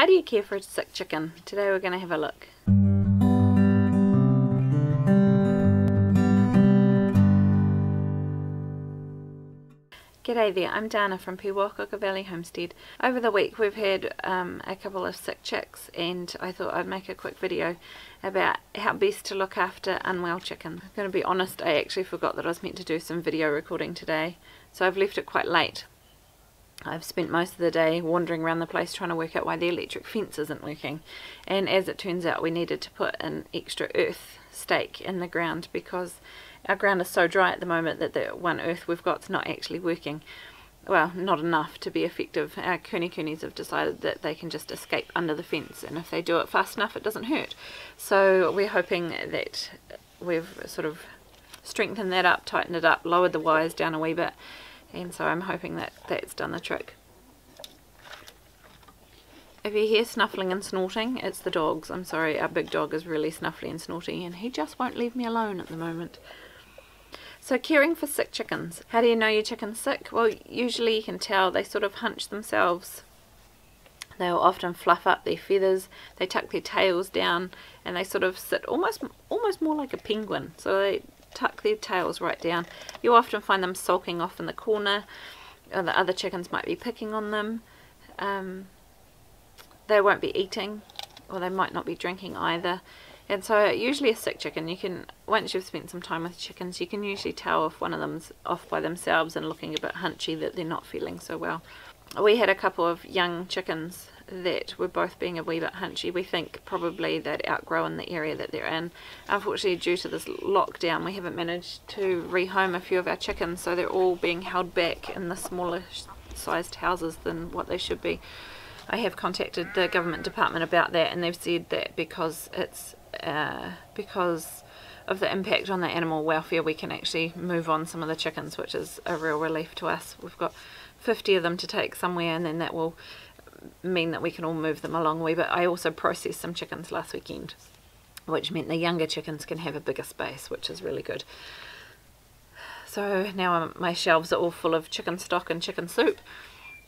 How do you care for a sick chicken? Today we're going to have a look. G'day there, I'm Dana from Piwakawaka Valley Homestead. Over the week we've had um, a couple of sick chicks and I thought I'd make a quick video about how best to look after unwell chickens. I'm going to be honest, I actually forgot that I was meant to do some video recording today, so I've left it quite late. I've spent most of the day wandering around the place trying to work out why the electric fence isn't working. And as it turns out we needed to put an extra earth stake in the ground because our ground is so dry at the moment that the one earth we've got is not actually working. Well not enough to be effective. Our kunekunes have decided that they can just escape under the fence and if they do it fast enough it doesn't hurt. So we're hoping that we've sort of strengthened that up tightened it up lowered the wires down a wee bit and so I'm hoping that that's done the trick. If you hear snuffling and snorting, it's the dogs. I'm sorry, our big dog is really snuffly and snorty and he just won't leave me alone at the moment. So caring for sick chickens. How do you know your chicken's sick? Well, usually you can tell they sort of hunch themselves. They'll often fluff up their feathers, they tuck their tails down and they sort of sit almost almost more like a penguin. So they tuck their tails right down. You'll often find them sulking off in the corner, or the other chickens might be picking on them. Um, they won't be eating, or they might not be drinking either. And so usually a sick chicken, you can, once you've spent some time with chickens, you can usually tell if one of them's off by themselves and looking a bit hunchy that they're not feeling so well. We had a couple of young chickens that were both being a wee bit hunchy. We think probably they'd outgrown the area that they're in. Unfortunately, due to this lockdown, we haven't managed to rehome a few of our chickens, so they're all being held back in the smaller sized houses than what they should be. I have contacted the government department about that, and they've said that because it's uh, because of the impact on the animal welfare, we can actually move on some of the chickens, which is a real relief to us. We've got 50 of them to take somewhere, and then that will mean that we can all move them along a wee bit. I also processed some chickens last weekend, which meant the younger chickens can have a bigger space, which is really good. So now my shelves are all full of chicken stock and chicken soup,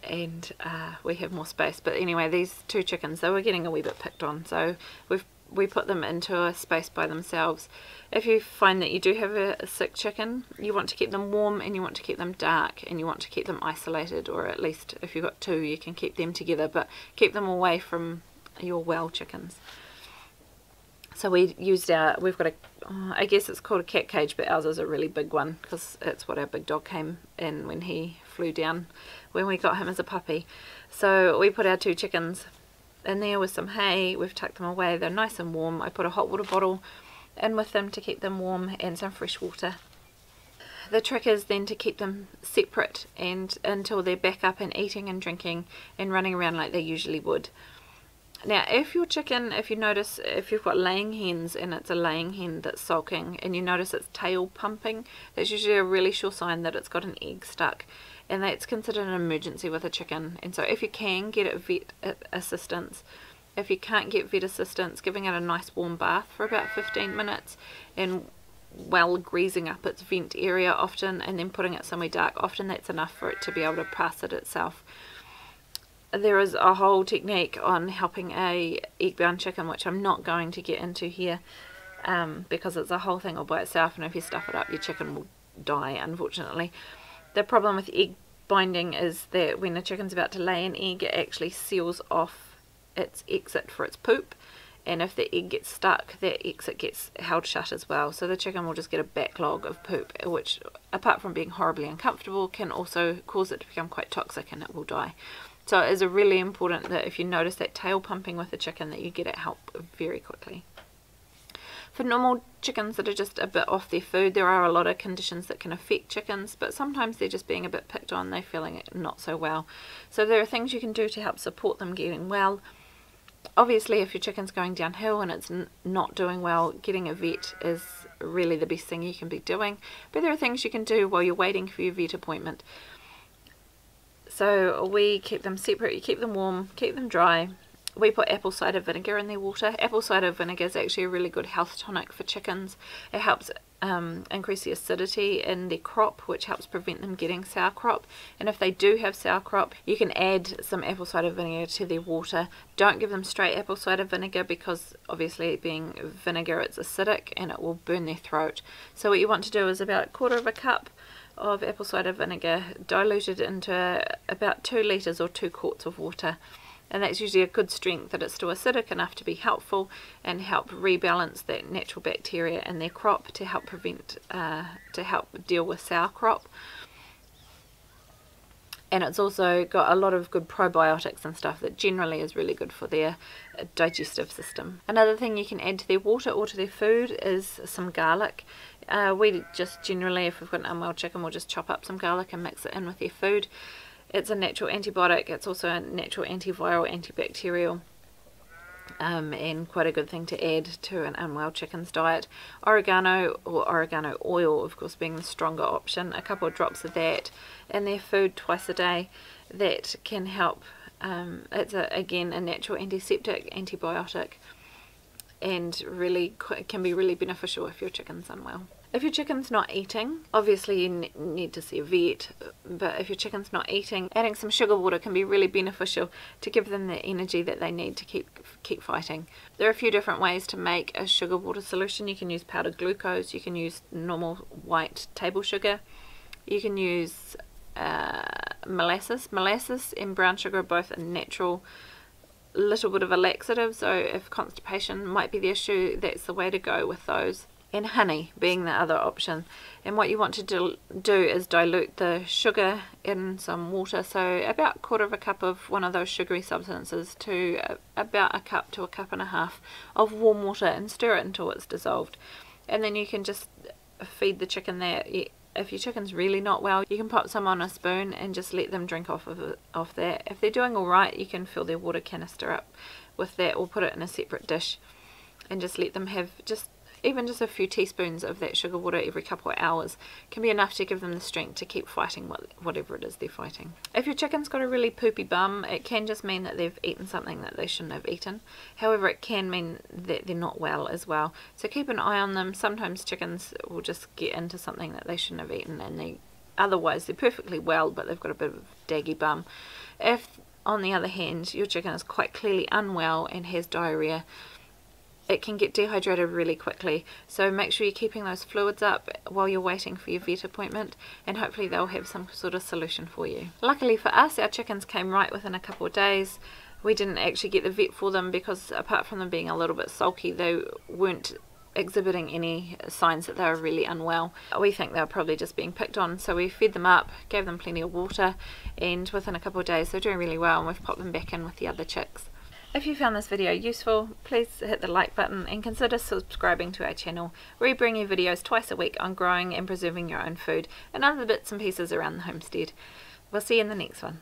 and uh, we have more space. But anyway, these two chickens, they were getting a wee bit picked on, so we've we put them into a space by themselves. If you find that you do have a, a, sick chicken, you want to keep them warm and you want to keep them dark and you want to keep them isolated or at least if you've got two you can keep them together but keep them away from your well chickens. So we used our, we've got a, uh, I guess it's called a cat cage but ours is a really big one because it's what our big dog came in when he flew down when we got him as a puppy. So we put our two chickens in there with some hay. We've tucked them away. They're nice and warm. I put a hot water bottle in with them to keep them warm and some fresh water. The trick is then to keep them separate and until they're back up and eating and drinking and running around like they usually would. Now if your chicken, if you notice, if you've got laying hens and it's a laying hen that's sulking and you notice its tail pumping, that's usually a really sure sign that it's got an egg stuck and that's considered an emergency with a chicken. And so if you can get it vet assistance if you can't get vet assistance giving it a nice warm bath for about 15 minutes and well greasing up its vent area often and then putting it somewhere dark often that's enough for it to be able to pass it itself. There is a whole technique on helping a egg bound chicken which I'm not going to get into here um, because it's a whole thing all by itself and if you stuff it up your chicken will die unfortunately. The problem with egg binding is that when a chicken's about to lay an egg, it actually seals off its exit for its poop. And if the egg gets stuck, that exit gets held shut as well. So the chicken will just get a backlog of poop, which, apart from being horribly uncomfortable, can also cause it to become quite toxic and it will die. So it is really important that if you notice that tail pumping with the chicken that you get it help very quickly. For normal chickens that are just a bit off their food, there are a lot of conditions that can affect chickens, but sometimes they're just being a bit picked on, they're feeling not so well. So there are things you can do to help support them getting well. Obviously, if your chicken's going downhill and it's not doing well, getting a vet is really the best thing you can be doing. But there are things you can do while you're waiting for your vet appointment. So we keep them separate, you keep them warm, keep them dry, we put apple cider vinegar in their water. Apple cider vinegar is actually a really good health tonic for chickens. It helps um, increase the acidity in their crop, which helps prevent them getting sour crop. And if they do have sour crop, you can add some apple cider vinegar to their water. Don't give them straight apple cider vinegar because obviously being vinegar, it's acidic and it will burn their throat. So what you want to do is about a quarter of a cup of apple cider vinegar diluted into about 2 litres or 2 quarts of water and that's usually a good strength that it's still acidic enough to be helpful and help rebalance that natural bacteria in their crop to help prevent uh, to help deal with sour crop and it's also got a lot of good probiotics and stuff that generally is really good for their digestive system. Another thing you can add to their water or to their food is some garlic. Uh, we just generally, if we've got an unwell chicken, we'll just chop up some garlic and mix it in with their food. It's a natural antibiotic, it's also a natural antiviral, antibacterial. Um, and quite a good thing to add to an unwell chicken's diet. Oregano or oregano oil, of course, being the stronger option. A couple of drops of that in their food twice a day. That can help. Um, it's a, again a natural antiseptic, antibiotic, and really can be really beneficial if your chicken's unwell. If your chicken's not eating, obviously you need to see a vet, but if your chicken's not eating, adding some sugar water can be really beneficial to give them the energy that they need to keep keep fighting. There are a few different ways to make a sugar water solution. You can use powdered glucose, you can use normal white table sugar, you can use uh, molasses. Molasses and brown sugar are both a natural little bit of a laxative, so if constipation might be the issue, that's the way to go with those and honey being the other option. And what you want to do, is dilute the sugar in some water. So about a quarter of a cup of one of those sugary substances to about a cup to a cup and a half of warm water and stir it until it's dissolved. And then you can just feed the chicken that if your chicken's really not well you can pop some on a spoon and just let them drink off of it, off that if they're doing all right you can fill their water canister up with that or put it in a separate dish and just let them have just even just a few teaspoons of that sugar water every couple of hours can be enough to give them the strength to keep fighting whatever it is they're fighting. If your chicken's got a really poopy bum, it can just mean that they've eaten something that they shouldn't have eaten. However, it can mean that they're not well as well. So keep an eye on them. Sometimes chickens will just get into something that they shouldn't have eaten and they otherwise they're perfectly well but they've got a bit of daggy bum. If on the other hand your chicken is quite clearly unwell and has diarrhea it can get dehydrated really quickly so make sure you're keeping those fluids up while you're waiting for your vet appointment and hopefully they'll have some sort of solution for you. Luckily for us our chickens came right within a couple of days we didn't actually get the vet for them because apart from them being a little bit sulky they weren't exhibiting any signs that they were really unwell. We think they were probably just being picked on so we fed them up, gave them plenty of water and within a couple of days they're doing really well and we've popped them back in with the other chicks. If you found this video useful, please hit the like button and consider subscribing to our channel we bring you videos twice a week on growing and preserving your own food and other bits and pieces around the homestead. We'll see you in the next one.